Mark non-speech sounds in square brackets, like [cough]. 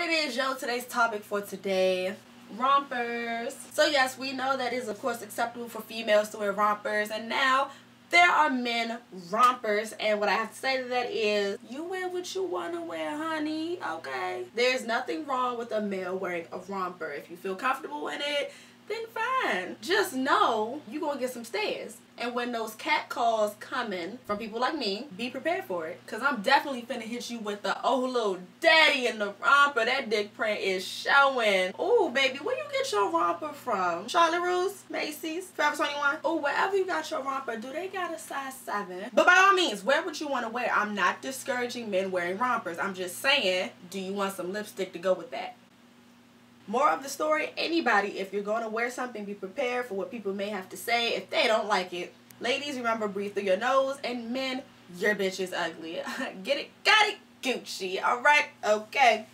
what it is, yo. Today's topic for today rompers. So yes, we know that is of course acceptable for females to wear rompers and now there are men rompers and what I have to say to that is you wear what you want to wear honey okay there's nothing wrong with a male wearing a romper if you feel comfortable in it then fine. Just know you're gonna get some stares. And when those cat calls coming from people like me, be prepared for it. Cause I'm definitely finna hit you with the oh little daddy in the romper. That dick print is showing. Ooh, baby, where you get your romper from? Charlotte Russe, Macy's, Forever 21. Ooh, wherever you got your romper, do they got a size 7? But by all means, wear what you want to wear. I'm not discouraging men wearing rompers. I'm just saying, do you want some lipstick to go with that? More of the story, anybody, if you're going to wear something, be prepared for what people may have to say if they don't like it. Ladies, remember, breathe through your nose. And men, your bitch is ugly. [laughs] Get it? Got it? Gucci. All right? Okay.